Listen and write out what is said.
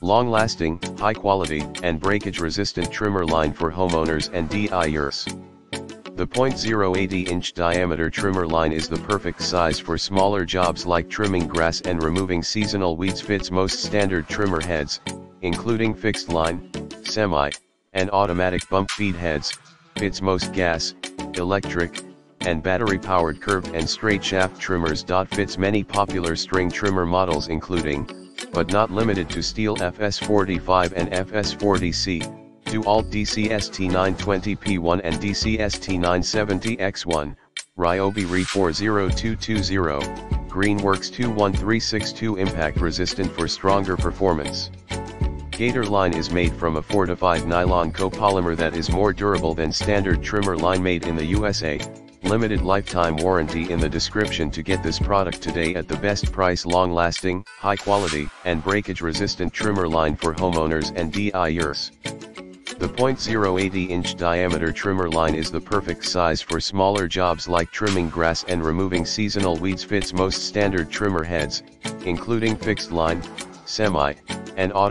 Long-lasting, high-quality, and breakage-resistant trimmer line for homeowners and DIYers. The .080-inch diameter trimmer line is the perfect size for smaller jobs like trimming grass and removing seasonal weeds fits most standard trimmer heads, including fixed line, semi, and automatic bump feed heads, fits most gas, electric, and battery-powered curved and straight shaft trimmers. Fits many popular string trimmer models including, but not limited to Stihl FS45 and FS40C, do DeWalt DCST920P1 and DCST970X1, Ryobi RE40220, Greenworks 21362 impact resistant for stronger performance. Gator line is made from a fortified nylon copolymer that is more durable than standard trimmer line made in the USA. Limited lifetime warranty in the description to get this product today at the best price long lasting, high quality, and breakage resistant trimmer line for homeowners and DIYers. The .080 inch diameter trimmer line is the perfect size for smaller jobs like trimming grass and removing seasonal weeds fits most standard trimmer heads, including fixed line, semi, and auto